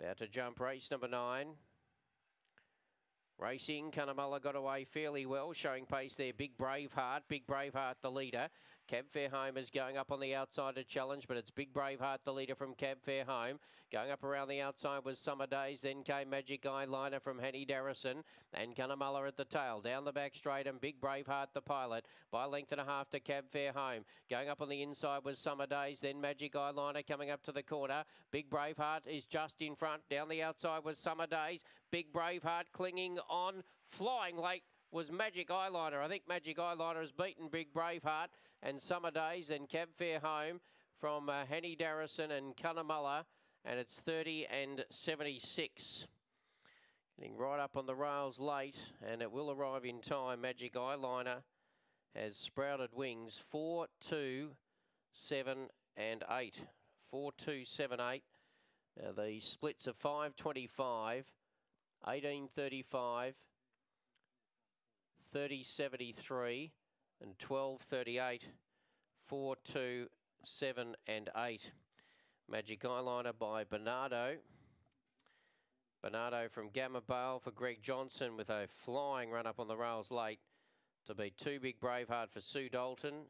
About to jump race number nine. Racing, Cunnamulla got away fairly well, showing pace there. Big Braveheart, Big Braveheart the leader. Cab Fairhome is going up on the outside to challenge, but it's Big Braveheart the leader from Cab Fairhome. Going up around the outside was Summer Days, then came Magic Eyeliner from Henny Darrison and Cunnamulla at the tail. Down the back straight and Big Braveheart the pilot by length and a half to Cab Fairhome. Going up on the inside was Summer Days, then Magic Eyeliner coming up to the corner. Big Braveheart is just in front. Down the outside was Summer Days. Big Braveheart clinging on, flying late was Magic Eyeliner. I think Magic Eyeliner has beaten Big Braveheart and Summer Days and Cab Fairhome from uh, Henny Darrison and Cunnamulla. And it's 30 and 76. Getting right up on the rails late, and it will arrive in time. Magic Eyeliner has sprouted wings. 4, 2, 7, and 8. 4, 2, 7, 8. Now the splits are 525, 1835, 3073 and 1238, 4, 2, 7 and 8. Magic Eyeliner by Bernardo. Bernardo from Gamma Bale for Greg Johnson with a flying run up on the rails late to be Too big Braveheart for Sue Dalton